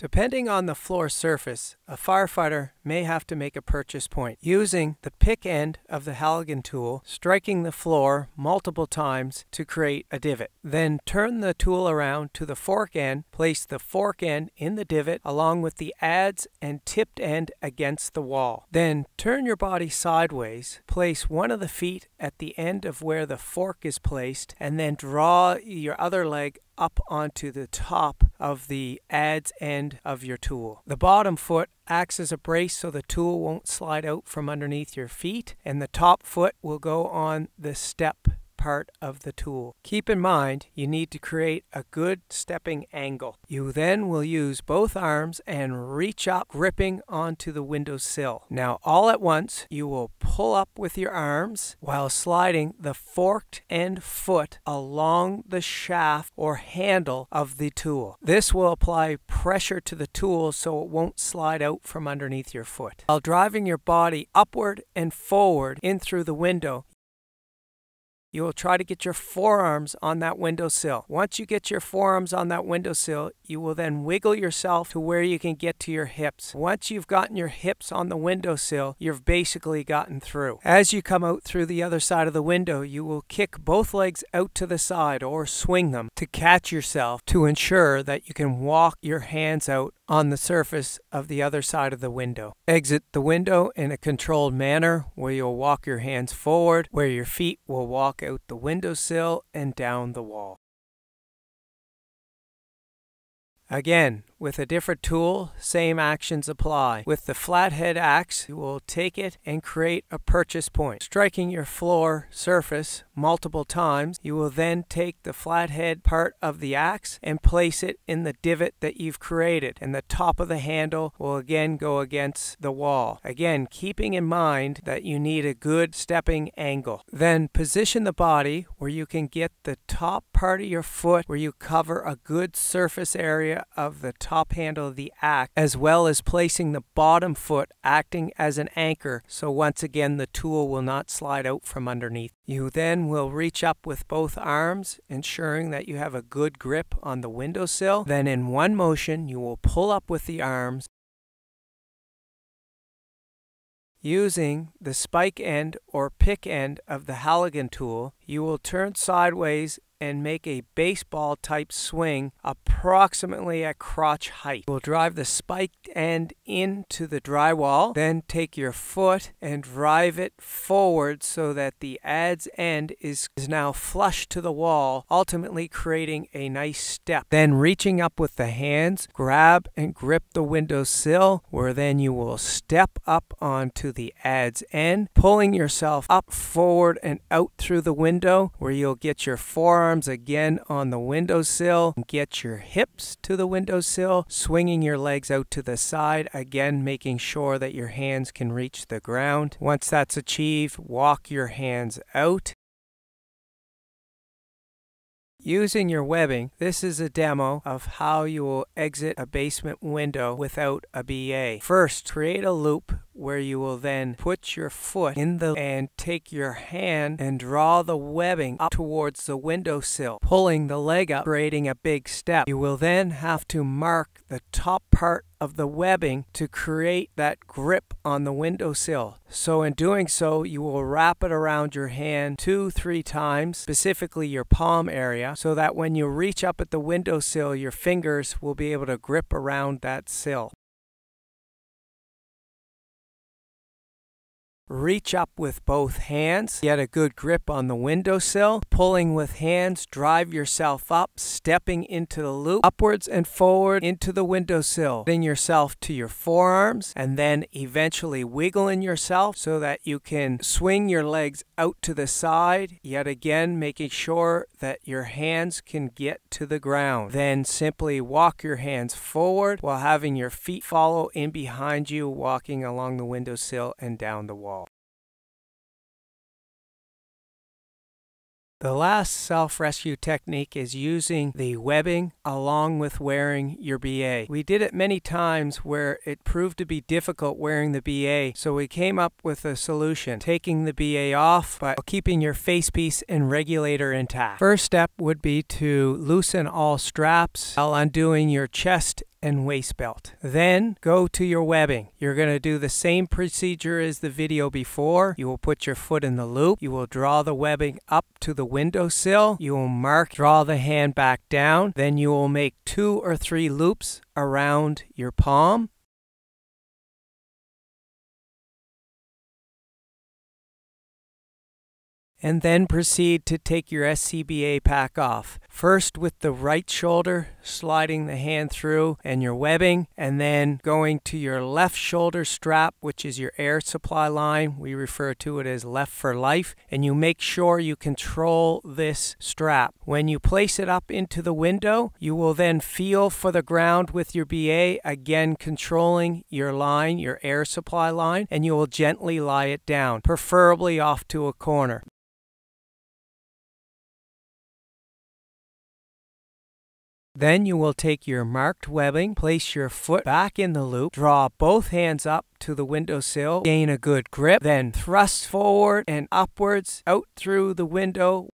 Depending on the floor surface, a firefighter may have to make a purchase point. Using the pick end of the Halligan tool, striking the floor multiple times to create a divot. Then turn the tool around to the fork end, place the fork end in the divot along with the adze and tipped end against the wall. Then turn your body sideways, place one of the feet at the end of where the fork is placed, and then draw your other leg up onto the top of the adze end of your tool. The bottom foot acts as a brace so the tool won't slide out from underneath your feet, and the top foot will go on the step part of the tool. Keep in mind you need to create a good stepping angle. You then will use both arms and reach up gripping onto the windowsill. Now all at once you will pull up with your arms while sliding the forked end foot along the shaft or handle of the tool. This will apply pressure to the tool so it won't slide out from underneath your foot. While driving your body upward and forward in through the window, you will try to get your forearms on that windowsill. Once you get your forearms on that windowsill, you will then wiggle yourself to where you can get to your hips. Once you've gotten your hips on the windowsill, you've basically gotten through. As you come out through the other side of the window, you will kick both legs out to the side or swing them to catch yourself to ensure that you can walk your hands out on the surface of the other side of the window. Exit the window in a controlled manner where you'll walk your hands forward, where your feet will walk out the windowsill and down the wall. Again, with a different tool, same actions apply. With the flathead axe, you will take it and create a purchase point. Striking your floor surface multiple times, you will then take the flathead part of the axe and place it in the divot that you've created. And the top of the handle will again go against the wall. Again, keeping in mind that you need a good stepping angle. Then position the body where you can get the top part of your foot where you cover a good surface area of the top top handle of the axe, as well as placing the bottom foot acting as an anchor so once again the tool will not slide out from underneath. You then will reach up with both arms, ensuring that you have a good grip on the windowsill. Then in one motion, you will pull up with the arms Using the spike end or pick end of the Halligan tool, you will turn sideways and make a baseball type swing approximately at crotch height. We'll drive the spiked end into the drywall, then take your foot and drive it forward so that the adze end is, is now flush to the wall, ultimately creating a nice step. Then reaching up with the hands, grab and grip the windowsill, where then you will step up onto the adze end, pulling yourself up forward and out through the window, where you'll get your forearm arms again on the windowsill. Get your hips to the windowsill, swinging your legs out to the side, again making sure that your hands can reach the ground. Once that's achieved, walk your hands out. Using your webbing, this is a demo of how you will exit a basement window without a BA. First, create a loop where you will then put your foot in the and take your hand and draw the webbing up towards the windowsill, pulling the leg up, creating a big step. You will then have to mark the top part of the webbing to create that grip on the windowsill. So in doing so, you will wrap it around your hand two, three times, specifically your palm area, so that when you reach up at the windowsill, your fingers will be able to grip around that sill. Reach up with both hands. Get a good grip on the windowsill. Pulling with hands, drive yourself up, stepping into the loop, upwards and forward into the windowsill. Bring yourself to your forearms and then eventually wiggling yourself so that you can swing your legs out to the side. Yet again, making sure that your hands can get to the ground. Then simply walk your hands forward while having your feet follow in behind you, walking along the windowsill and down the wall. The last self-rescue technique is using the webbing along with wearing your BA. We did it many times where it proved to be difficult wearing the BA, so we came up with a solution, taking the BA off but keeping your facepiece and regulator intact. First step would be to loosen all straps while undoing your chest and waist belt. Then go to your webbing. You're going to do the same procedure as the video before. You will put your foot in the loop. You will draw the webbing up to the windowsill. You will mark, draw the hand back down. Then you will make two or three loops around your palm. And then proceed to take your SCBA pack off. First with the right shoulder, sliding the hand through and your webbing, and then going to your left shoulder strap, which is your air supply line. We refer to it as left for life, and you make sure you control this strap. When you place it up into the window, you will then feel for the ground with your BA, again controlling your line, your air supply line, and you will gently lie it down, preferably off to a corner. Then you will take your marked webbing, place your foot back in the loop, draw both hands up to the windowsill, gain a good grip, then thrust forward and upwards out through the window